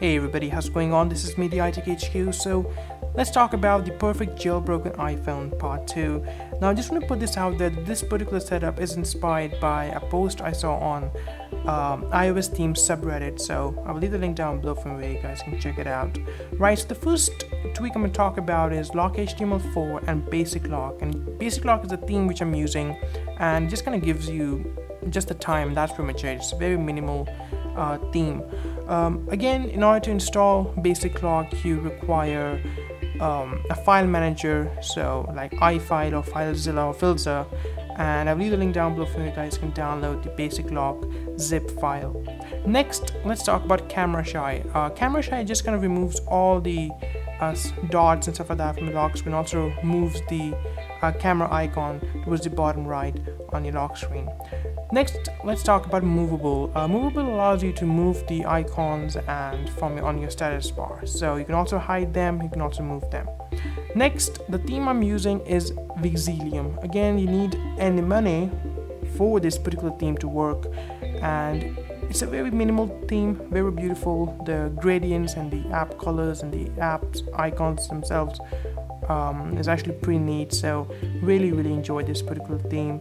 Hey everybody, how's going on? This is me, the iTeck HQ. So let's talk about the perfect jailbroken iPhone part 2. Now I just want to put this out there this particular setup is inspired by a post I saw on um, iOS theme subreddit. So I'll leave the link down below from where you guys can check it out. Right, so the first tweak I'm going to talk about is Lock HTML4 and Basic Lock. And Basic Lock is a theme which I'm using and just kind of gives you just the time. That's pretty much it. It's very minimal uh, theme. Um, again, in order to install Basic Lock, you require um, a file manager, so like iFile or FileZilla or Filza, and I'll leave the link down below for you guys can download the Basic Lock zip file. Next, let's talk about Camera Shy. Uh, Camera Shy just kind of removes all the uh, dots and stuff like that from the lock screen. Also moves the uh, camera icon towards the bottom right on your lock screen. Next, let's talk about movable. Uh, movable allows you to move the icons and from on your status bar. So you can also hide them, you can also move them. Next, the theme I'm using is Vixelium. Again, you need Anemone for this particular theme to work and it's a very minimal theme, very beautiful. The gradients and the app colors and the apps icons themselves um, is actually pretty neat. So really, really enjoyed this particular theme.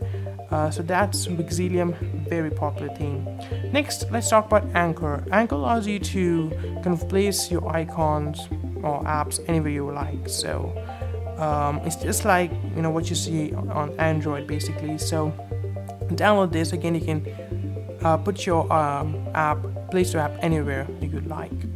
Uh, so that's Vixelium, very popular theme. Next, let's talk about Anchor. Anchor allows you to kind of place your icons or apps anywhere you like. So um, it's just like you know what you see on Android basically. So download this again. You can uh, put your um, app, place your app anywhere you like.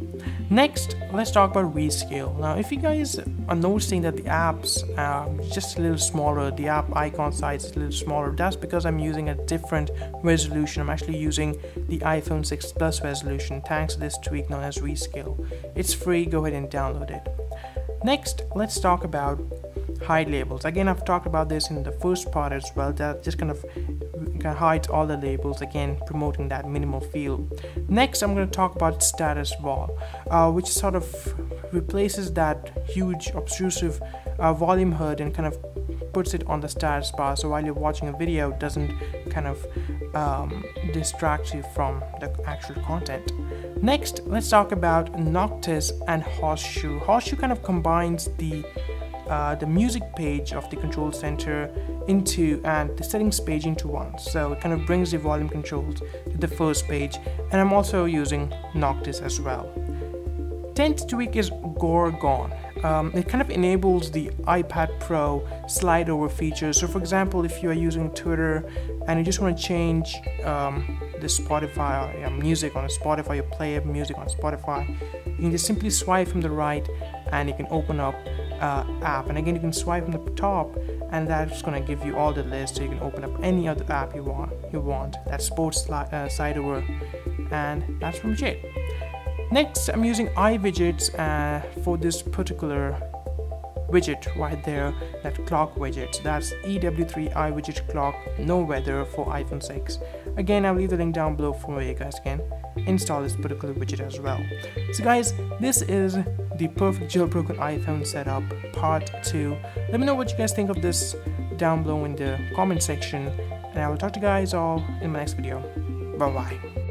Next, let's talk about rescale. Now, if you guys are noticing that the apps are just a little smaller, the app icon size is a little smaller, that's because I'm using a different resolution. I'm actually using the iPhone 6 Plus resolution thanks to this tweak known as rescale. It's free, go ahead and download it. Next, let's talk about hide labels. Again, I've talked about this in the first part as well, that just kind of can hide all the labels again promoting that minimal feel. Next i'm going to talk about StatusVol uh, which sort of replaces that huge obtrusive uh, volume HUD and kind of puts it on the status bar. So while you're watching a video it doesn't kind of um, distract you from the actual content. Next let's talk about noctis and horseshoe. Horseshoe kind of combines the uh, the music page of the control center into and the settings page into one. So it kind of brings the volume controls to the first page and I'm also using Noctis as well. 10th tweak is Gorgon. Um, it kind of enables the iPad Pro slide over feature so for example if you are using Twitter and you just want to change um, the Spotify uh, music on Spotify you play music on Spotify you can just simply swipe from the right and you can open up uh, app. And again you can swipe from the top and that's going to give you all the list so you can open up any other app you want you want. That sports uh, side over and that's from it. Next i'm using iWidgets uh, for this particular widget right there that clock widget. That's ew3 iWidget clock no weather for iphone 6 again i'll leave the link down below for you guys can install this particular widget as well. So guys this is the perfect jailbroken iphone setup part 2 let me know what you guys think of this down below in the comment section and i will talk to you guys all in my next video. Bye bye